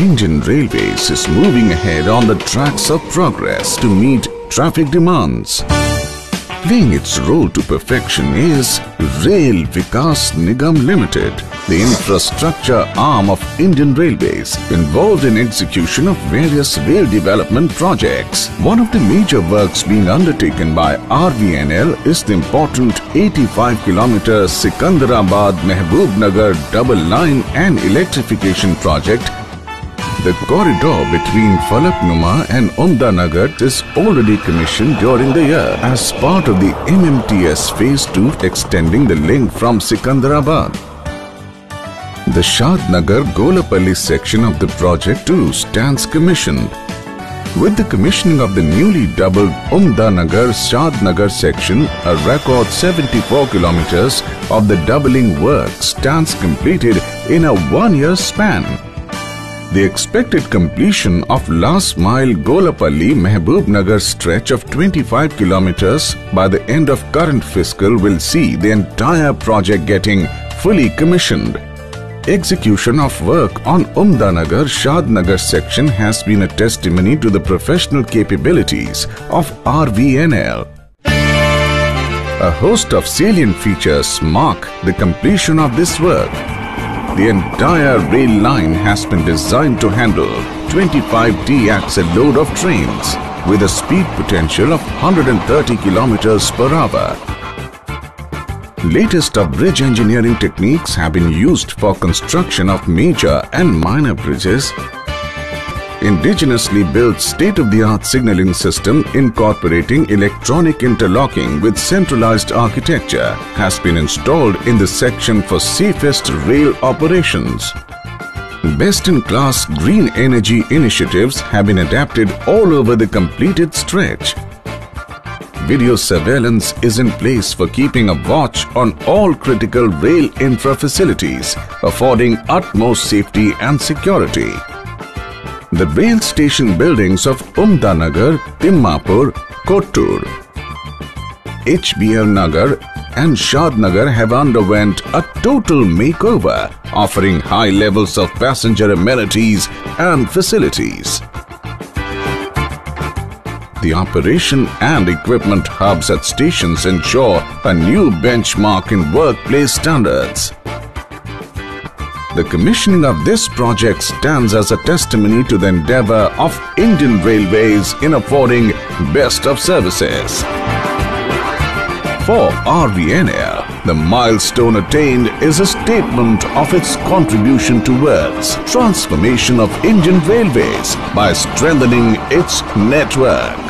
Indian Railways is moving ahead on the tracks of progress to meet traffic demands. Playing its role to perfection is Rail Vikas Nigam Limited, the infrastructure arm of Indian Railways, involved in execution of various rail development projects. One of the major works being undertaken by RVNL is the important 85 kilometer Secunderabad Mehboob Nagar double line and electrification project the corridor between Falaknuma and Umdanagar is already commissioned during the year as part of the MMTS Phase 2 extending the link from Secunderabad. The Shadnagar Golapalli section of the project too stands commissioned. With the commissioning of the newly doubled Umdanagar Shadnagar section, a record 74 kilometers of the doubling work stands completed in a one-year span. The expected completion of last mile Golapalli Mahabubnagar stretch of 25 kilometers by the end of current fiscal will see the entire project getting fully commissioned. Execution of work on Umdanagar Shadnagar section has been a testimony to the professional capabilities of RVNL. A host of salient features mark the completion of this work. The entire rail line has been designed to handle 25 T-axle load of trains with a speed potential of 130 kilometers per hour. Latest of bridge engineering techniques have been used for construction of major and minor bridges. Indigenously built state-of-the-art signaling system incorporating electronic interlocking with centralized architecture has been installed in the section for safest rail operations. Best-in-class green energy initiatives have been adapted all over the completed stretch. Video surveillance is in place for keeping a watch on all critical rail infra facilities, affording utmost safety and security. The rail station buildings of Umdanagar, Timmapur, Kottur, HBL Nagar and Shadnagar have underwent a total makeover, offering high levels of passenger amenities and facilities. The operation and equipment hubs at stations ensure a new benchmark in workplace standards. The commissioning of this project stands as a testimony to the endeavor of Indian Railways in affording best of services. For RVNL, the milestone attained is a statement of its contribution towards transformation of Indian Railways by strengthening its network.